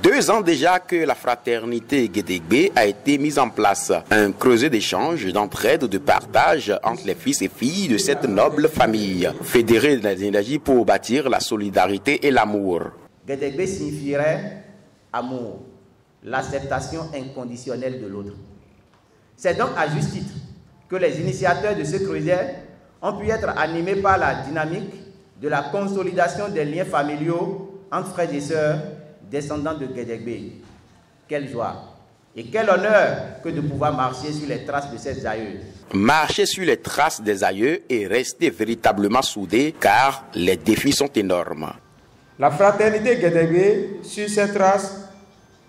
Deux ans déjà que la fraternité Guédégbé a été mise en place. Un creuset d'échange, d'entraide, de partage entre les fils et filles de cette noble famille. Fédérer les énergies pour bâtir la solidarité et l'amour. Guédégbé signifierait amour, l'acceptation inconditionnelle de l'autre. C'est donc à juste titre que les initiateurs de ce creuset ont pu être animés par la dynamique de la consolidation des liens familiaux entre frères et sœurs descendants de Guédégbé. Quelle joie et quel honneur que de pouvoir marcher sur les traces de ces aïeux. Marcher sur les traces des aïeux et rester véritablement soudés car les défis sont énormes. La fraternité Guédégbé, sur ces traces,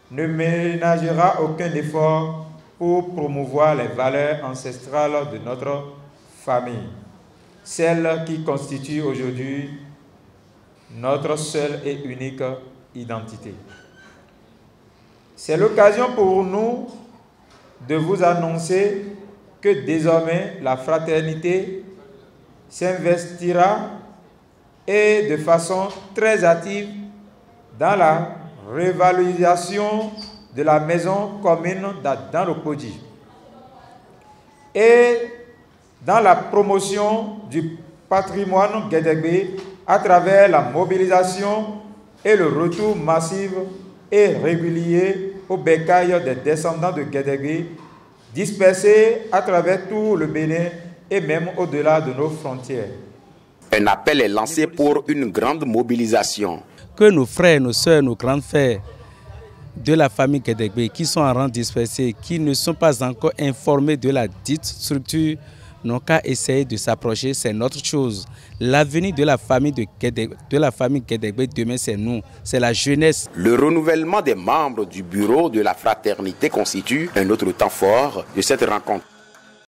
ne ménagera aucun effort pour promouvoir les valeurs ancestrales de notre famille, celles qui constituent aujourd'hui notre seule et unique C'est l'occasion pour nous de vous annoncer que désormais la fraternité s'investira et de façon très active dans la révalorisation de la maison commune dans le Podi et dans la promotion du patrimoine Guédégbé à travers la mobilisation et le retour massif et régulier au bécail des descendants de Guédégué dispersés à travers tout le Bénin et même au-delà de nos frontières. Un appel est lancé pour une grande mobilisation. Que nos frères, nos soeurs, nos grands frères de la famille Guédégué qui sont en rang dispersé, qui ne sont pas encore informés de la dite structure n'ont qu'à essayer de s'approcher, c'est notre chose. L'avenir de la famille de, de la famille demain, c'est nous, c'est la jeunesse. Le renouvellement des membres du bureau de la fraternité constitue un autre temps fort de cette rencontre.